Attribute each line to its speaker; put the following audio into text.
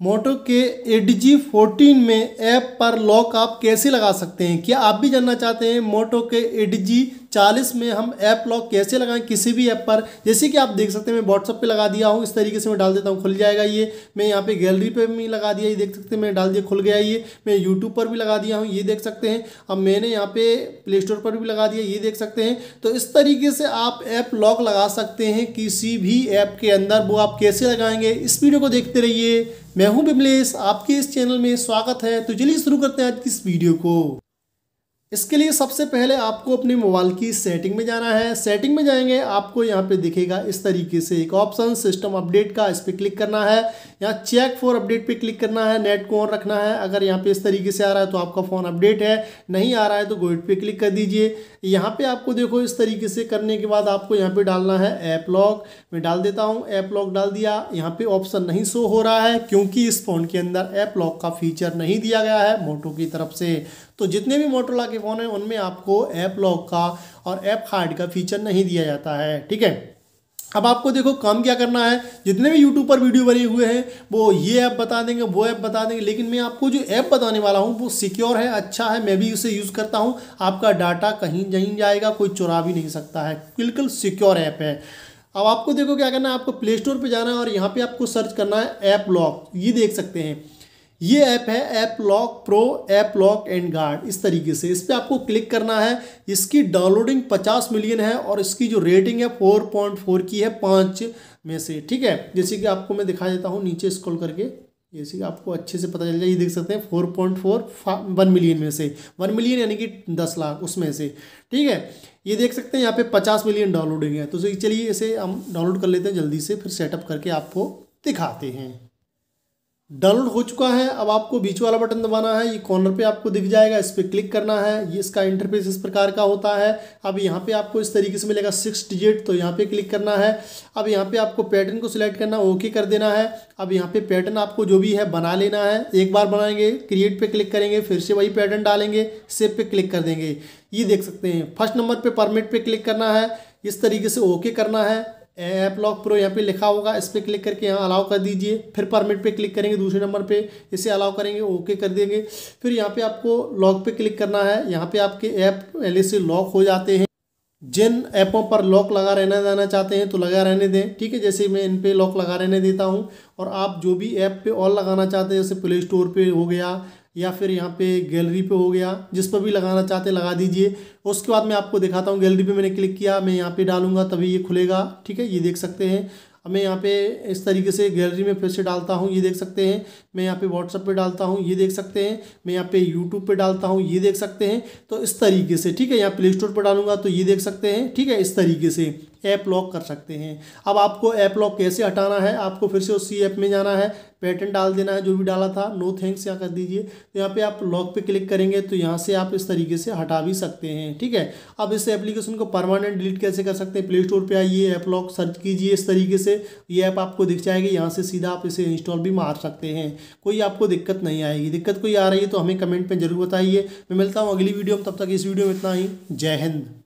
Speaker 1: मोटो के edge fourteen में app पर लॉक आप कैसे लगा सकते हैं? क्या आप भी जानना चाहते हैं मोटो के एडजी चालीस में हम ऐप लॉक कैसे लगाएँ किसी भी ऐप पर? जैसे कि आप देख सकते हैं, मैं व्हाट्सअप पे लगा दिया हूँ, इस तरीके से मैं डाल देता हूँ, खुल जाएगा ये। मैं यहाँ पे गैलरी पे भी लगा दिया, ये देख सकते हैं, मैं डाल दिया, खुल गया ये। मैं यूट्यूब पर भी लगा दिया हूँ, ये देख सकते हैं। अब मैंने यहाँ पे प्ले स्टोर पर भी लगा दिया, ये देख सकते हैं। तो इस तरीके से आप ऐप लॉक लगा सकते हैं किसी भी ऐप के अंदर। वो आप कैसे लगाएँगे, इस वीडियो को देखते रहिए। मैं हूँ बिमलेश आपके इस चैनल में स्वागत है। तो चलिए शुरू करते हैं आज की इस वीडियो को। इसके लिए सबसे पहले आपको अपने मोबाइल की सेटिंग में जाना है। सेटिंग में जाएँगे, आपको यहाँ पे दिखेगा इस तरीके से एक ऑप्शन, सिस्टम अपडेट का, इस पर क्लिक करना है। यहाँ चेक फॉर अपडेट पे क्लिक करना है, नेट को ऑन रखना है। अगर यहाँ पे इस तरीके से आ रहा है तो आपका फ़ोन अपडेट है, नहीं आ रहा है तो गोइट पे क्लिक कर दीजिए। यहाँ पे आपको देखो इस तरीके से करने के बाद आपको यहाँ पे डालना है ऐप लॉक। मैं डाल देता हूँ, ऐप लॉक डाल दिया। यहाँ पे ऑप्शन नहीं शो हो रहा है क्योंकि इस फ़ोन के अंदर ऐप लॉक का फीचर नहीं दिया गया है मोटो की तरफ़ से। तो जितने भी मोटोला के फ़ोन हैं? उनमें आपको ऐप लॉक का और ऐप हार्ड का फीचर नहीं दिया जाता है, ठीक है? अब आपको देखो काम क्या करना है। जितने भी यूट्यूब पर वीडियो बने हुए हैं, वो ये ऐप बता देंगे, वो ऐप बता देंगे, लेकिन मैं आपको जो ऐप बताने वाला हूँ, वो सिक्योर है अच्छा है, मैं भी उसे यूज़ करता हूँ। आपका डाटा कहीं नहीं जाएगा, कोई चुरा भी नहीं सकता है। बिल्कुल सिक्योर ऐप है। अब आपको देखो क्या करना है, आपको प्ले स्टोर पर जाना है और यहाँ पर आपको सर्च करना है ऐप लॉक ये देख सकते हैं। ये ऐप है app lock pro app lock and guard इस तरीके से इस पर आपको क्लिक करना है। इसकी डाउनलोडिंग 50 मिलियन है और इसकी जो रेटिंग है 4.4 की है पाँच में से, ठीक है? जैसे कि आपको मैं दिखा देता हूँ नीचे स्क्रॉल करके। जैसे कि आपको अच्छे से पता चल जाए, ये देख सकते हैं four point four one million में से। वन मिलियन यानी कि दस लाख उसमें से, ठीक है? ये देख सकते हैं यहाँ पे पचास मिलियन डाउनलोडिंग है। तो चलिए इसे हम डाउनलोड कर लेते हैं जल्दी से, फिर सेटअप करके आपको दिखाते हैं। डाउनलोड हो चुका है, अब आपको बीच वाला बटन दबाना है, ये कॉर्नर पे आपको दिख जाएगा, इस पर क्लिक करना है, ये इसका इंटरफेस इस प्रकार का होता है। अब यहाँ पे आपको इस तरीके से मिलेगा सिक्स डिजिट तो यहाँ पे क्लिक करना है। अब यहाँ पे आपको पैटर्न को सिलेक्ट करना ओके कर देना है। अब यहाँ पे पैटर्न आपको जो भी है बना लेना है। एक बार बनाएँगे क्रिएट पे क्लिक करेंगे, फिर से वही पैटर्न डालेंगे सेव पे क्लिक कर देंगे। ये देख सकते हैं फ़र्स्ट नंबर पर परमिट पर क्लिक करना है, इस तरीके से ओके करना है। ऐप लॉक प्रो यहाँ पे लिखा होगा। इस पर क्लिक करके यहाँ अलाउ कर दीजिए। फिर परमिट पे क्लिक करेंगे दूसरे नंबर पे। इसे अलाउ करेंगे ओके कर देंगे। फिर यहाँ पे आपको लॉक पे क्लिक करना है। यहाँ पे आपके ऐप पहले से लॉक हो जाते हैं। जिन ऐपों पर लॉक लगा रहना जाना चाहते हैं तो लगा रहने दें। ठीक है, जैसे मैं इन पर लॉक लगा रहने देता हूँ। और आप जो भी ऐप पे और लगाना चाहते हैं, जैसे प्ले स्टोर पर हो गया या फिर यहाँ पे गैलरी पे हो गया, जिस पर भी लगाना चाहते लगा दीजिए। उसके बाद मैं आपको दिखाता हूँ गैलरी पे मैंने क्लिक किया, मैं यहाँ पे डालूँगा, तभी ये खुलेगा, ठीक है? ये देख सकते हैं। अब मैं यहाँ पे इस तरीके से गैलरी में फिर से डालता हूँ, ये देख सकते हैं। मैं यहाँ पे व्हाट्सअप पे डालता हूँ, ये देख सकते हैं। मैं यहाँ पे यूट्यूब पे डालता हूँ, ये देख सकते हैं। तो इस तरीके से, ठीक है? यहाँ प्ले स्टोर पर डालूँगा तो ये देख सकते हैं, ठीक है? इस तरीके से। ऐप लॉक कर सकते हैं। अब आपको ऐप लॉक कैसे हटाना है, आपको फिर से उसी ऐप में जाना है। पैटर्न डाल देना है, जो भी डाला था, नो थैंक्स यहाँ कर दीजिए। तो यहाँ पे आप लॉक पे क्लिक करेंगे तो यहाँ से आप इस तरीके से हटा भी सकते हैं, ठीक है? अब इस एप्लीकेशन को परमानेंट डिलीट कैसे कर सकते हैं? प्ले स्टोर पर आइए, ऐप लॉक सर्च कीजिए इस तरीके से। ये ऐप आपको दिख जाएगी, यहाँ से सीधा आप इसे इंस्टॉल भी मार सकते हैं। कोई आपको दिक्कत नहीं आएगी। दिक्कत कोई आ रही है तो हमें कमेंट में ज़रूर बताइए। मैं मिलता हूँ अगली वीडियो में, तब तक इस वीडियो में इतना ही। जय हिंद।